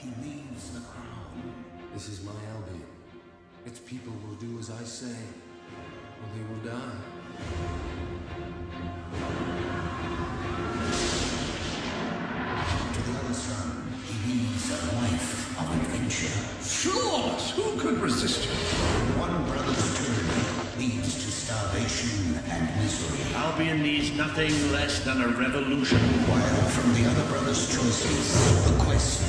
he leaves the crown. This is my Albion. Its people will do as I say, or they will die. To the other throne, he leads a life of adventure. Sure! Who could resist you? One brother's tyranny leads to starvation and misery, Albion needs nothing less than a revolution. while from the other brother's choices, the quest